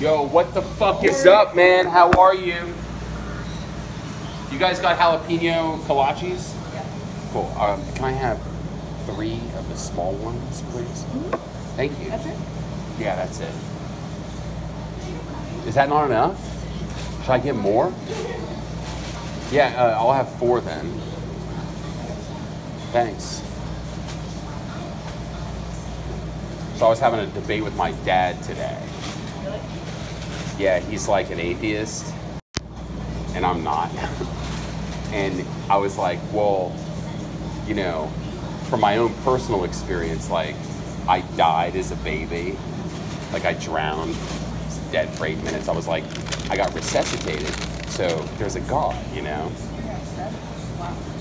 Yo, what the fuck is up, man? How are you? You guys got jalapeno kolaches? Yeah. Cool. Um, can I have three of the small ones, please? Thank you. That's it? Yeah, that's it. Is that not enough? Should I get more? Yeah, uh, I'll have four then. Thanks. So I was having a debate with my dad today. Really? Yeah, he's like an atheist, and I'm not. and I was like, well, you know, from my own personal experience, like, I died as a baby. Like, I drowned, dead for eight minutes. I was like, I got resuscitated. So there's a God, you know?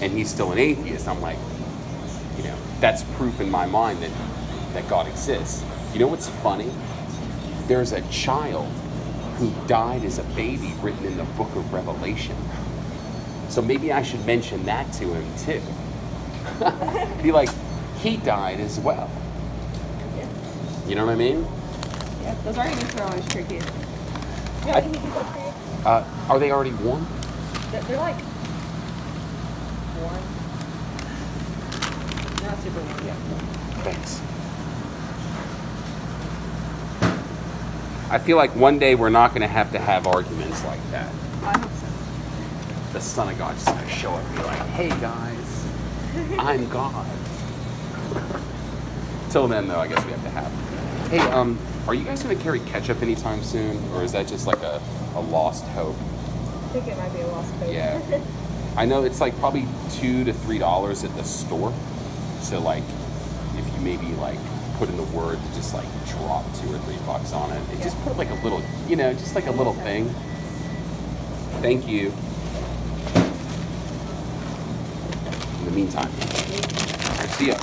And he's still an atheist. I'm like, you know, that's proof in my mind that, that God exists. You know what's funny? There's a child who died as a baby written in the book of Revelation. So maybe I should mention that to him too. Be like, he died as well. Yeah. You know what I mean? Yeah, those arguments are always tricky. Yeah, I-. Uh, are they already warm? They're, they're like warm. Not super warm yet. Thanks. I feel like one day we're not going to have to have arguments like that. I hope so. The Son of God just going to show up and be like, hey guys, I'm God. Till then, though, I guess we have to have. Hey, um, are you guys going to carry ketchup anytime soon? Or is that just like a, a lost hope? I think it might be a lost cause. Yeah. I know it's like probably two to three dollars at the store. So like, if you maybe like put in the word to just like drop two or three bucks on it, it just put like a little, you know, just like a little thing. Thank you. In the meantime, see ya.